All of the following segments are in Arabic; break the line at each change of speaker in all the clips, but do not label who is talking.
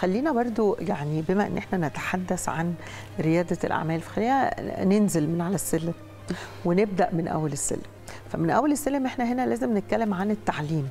خلينا برضو يعني بما إن إحنا نتحدث عن ريادة الأعمال فخلينا ننزل من على السلم ونبدأ من أول السلم فمن أول السلم إحنا هنا لازم نتكلم عن التعليم.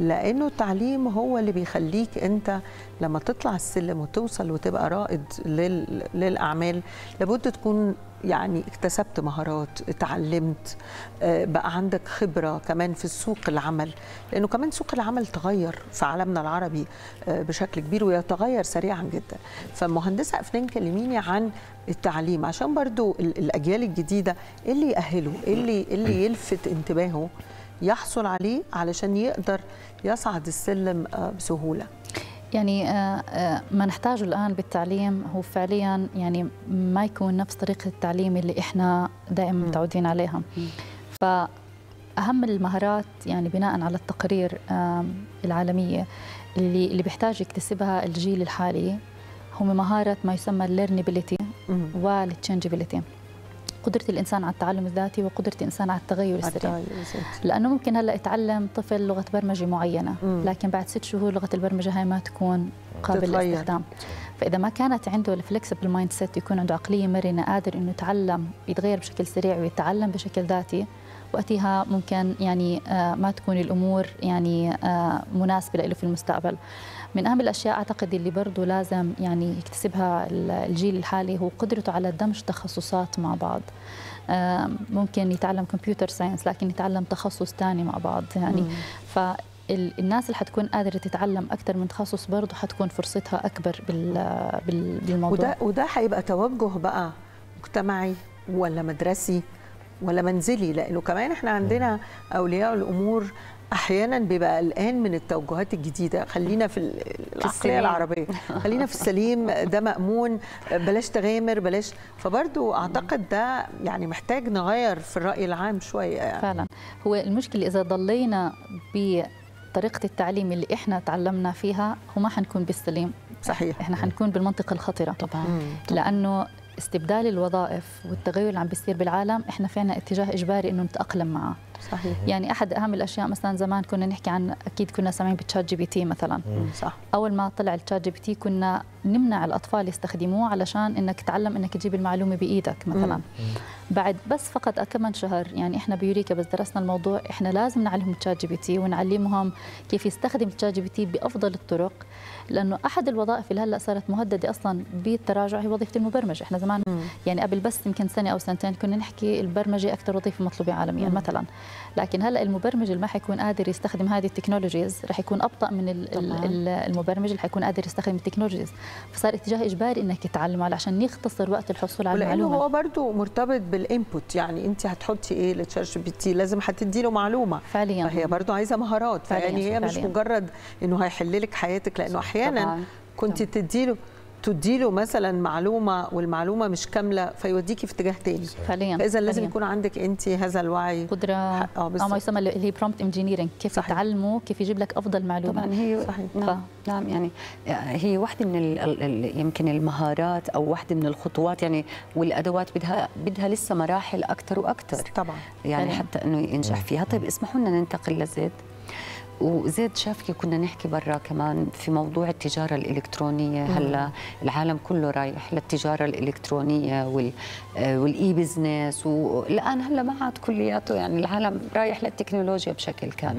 لأنه التعليم هو اللي بيخليك أنت لما تطلع السلم وتوصل وتبقى رائد لل... للأعمال لابد تكون يعني اكتسبت مهارات اتعلمت آه، بقى عندك خبرة كمان في سوق العمل لأنه كمان سوق العمل تغير في عالمنا العربي آه، بشكل كبير ويتغير سريعا جدا. فمهندسة أفنان كلميني عن التعليم عشان برضو ال- الأجيال الجديدة إيه اللي يأهله إيه اللي, اللي يلفت انتباهه يحصل عليه علشان يقدر يصعد السلم آه، بسهولة.
يعني آه، آه، ما نحتاجه الآن بالتعليم. هو فعليا يعني ما يكون نفس طريقة التعليم اللي إحنا دائما متعودين عليها. فأهم المهارات يعني بناء على التقارير آم، العالمية اللي اللي بيحتاج يكتسبها الجيل الحالي هو مهارة ما يسمى ال learnability
مم.
وال changeability قدرة الإنسان على التعلم الذاتي وقدرة الإنسان على التغير السريع. لأنه ممكن هلأ يتعلم طفل لغة برمجة معينة
مم.
لكن بعد ست شهور لغة البرمجة هاي ما تكون قابل. للاستخدام فإذا ما كانت عنده ال flexible mindset يكون عنده عقلية مرنة قادر إنه يتعلم يتغير بشكل سريع ويتعلم بشكل ذاتي وقتها ممكن يعني آه، ما تكون الأمور يعني آه، مناسبة له في المستقبل. من أهم الأشياء أعتقد اللي برضه لازم يعني يكتسبها ال- الجيل الحالي هو قدرته على دمج تخصصات مع بعض. آه، ممكن يتعلم كمبيوتر ساينس لكن يتعلم تخصص ثاني مع بعض يعني.
مم.
فالناس اللي حتكون قادرة تتعلم أكثر من تخصص برضه حتكون فرصتها أكبر بال- بال- بالموضوع.
وده وده هيبقى توجه بقى مجتمعي ولا مدرسي؟ ولا منزلي لأنه كمان إحنا عندنا أولياء الأمور أحيانا بيبقى قلقان من التوجهات الجديدة. خلينا في ال-
العقلية.
العربية. خلينا في السليم ده مأمون بلاش تغامر بلاش. فبرضو أعتقد ده يعني محتاج نغير في الرأي العام شوية يعني.
فعلا. هو المشكلة إذا ضلينا بطريقة التعليم اللي إحنا تعلمنا فيها هو ما حنكون بالسليم.
صحيح.
إحنا حنكون بالمنطقة الخطرة.
طبعا.
مم.
استبدال الوظائف والتغير اللي عم بيصير بالعالم إحنا فينا اتجاه إجباري إنه نتأقلم معه.
صحيح.
يعني أحد أهم الأشياء مثلا زمان كنا نحكي عن أكيد كنا سامعين ب ChatGPT مثلا.
صح.
أول ما طلع ال ChatGPT كنا نمنع الأطفال يستخدموه علشان إنك تتعلم إنك تجيب المعلومة بإيدك مثلا. بعد بس فقط كم شهر يعني إحنا ب Eureka بس درسنا الموضوع إحنا لازم نعلمهم ال ChatGPT ونعلمهم كيف يستخدم ال ChatGPT بأفضل الطرق لأنه أحد الوظائف اللي هلأ صارت مهددة أصلا بالتراجع هي وظيفة المبرمج إحنا زمان
مم.
يعني قبل بس يمكن سنة أو سنتين كنا نحكي البرمجة أكثر وظيفة مطلوبة عالميا
مم.
مثلا. لكن هلا المبرمج اللي ما حيكون قادر يستخدم هذه ال technologies رح يكون أبطأ من
طبعاً.
ال- المبرمج اللي حيكون قادر يستخدم ال technologies. فصار اتجاه إجباري إنك تتعلم عشان يختصر وقت الحصول على المعلومة.
هو برضو مرتبط بال input يعني أنت هتحطي إيه ل ChatGPT لازم هتدي له معلومة.
فعليا.
فهي برضو عايزة مهارات
فعلياً،
فيعني هي مش
فعلياً.
مجرد إنه هيحل لك حياتك لأنه أحيانا
طبعاً.
كنت تديله تديله مثلا معلومة والمعلومة مش كاملة فيوديكي في اتجاه تاني.
فعليا
فإذا لازم. يكون عندك أنت هذا الوعي.
قدرة
آه
أو ما يسمى اللي هي prompt engineering كيف
صحيح.
يتعلموا كيف يجيب لك أفضل معلومة؟
طبعا هي
صحيح.
نعم نعم يعني هي واحدة من ال ال يمكن المهارات أو واحدة من الخطوات يعني والأدوات بدها بدها لسه مراحل أكثر وأكثر
طبعا.
يعني
فعلاً.
حتى إنه ينجح فيها. طيب اسمحوا لنا ننتقل لزيد. وزيد شافكي كنا نحكي برا كمان في موضوع التجارة الإلكترونية. هلأ العالم كله رايح للتجارة الإلكترونية وال والإي بزنس والآن هلأ ما عاد كلياته يعني العالم رايح للتكنولوجيا بشكل كامل.